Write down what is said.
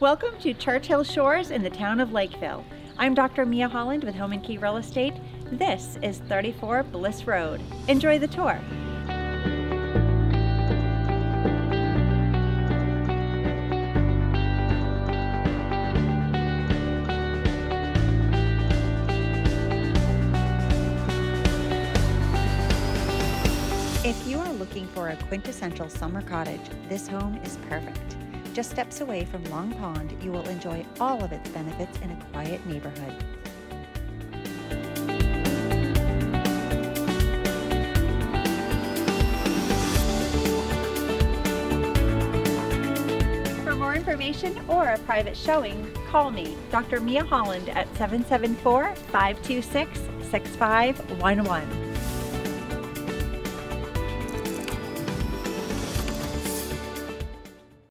Welcome to Churchill Shores in the town of Lakeville. I'm Dr. Mia Holland with Home and Key Real Estate. This is 34 Bliss Road. Enjoy the tour. If you are looking for a quintessential summer cottage, this home is perfect. Just steps away from Long Pond, you will enjoy all of its benefits in a quiet neighborhood. For more information or a private showing, call me, Dr. Mia Holland, at 774 526 6511.